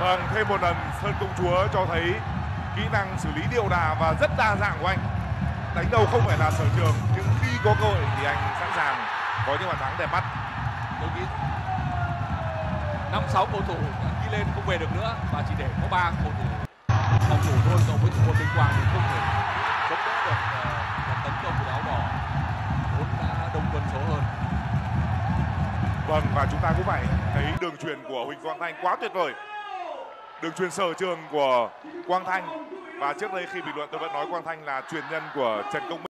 Vâng, thêm một lần Sơn Công Chúa cho thấy kỹ năng xử lý điệu đà và rất đa dạng của anh. Đánh đầu không phải là sở trường, nhưng khi có cơ hội thì anh sẵn sàng có những bàn thắng đẹp mắt. tôi nghĩ năm sáu cầu thủ đi lên không về được nữa và chỉ để có ba cầu thủ phòng thủ thôi cộng với thủ môn Minh Quang thì không thể chống đỡ được lần tấn công của áo đỏ vốn đã đông quân số hơn Vâng, và chúng ta cũng phải thấy đường truyền của Huỳnh Quang Thanh quá tuyệt vời. Đường truyền sở trường của Quang Thanh. Và trước đây khi bình luận, tôi vẫn nói Quang Thanh là truyền nhân của Trần Công Minh.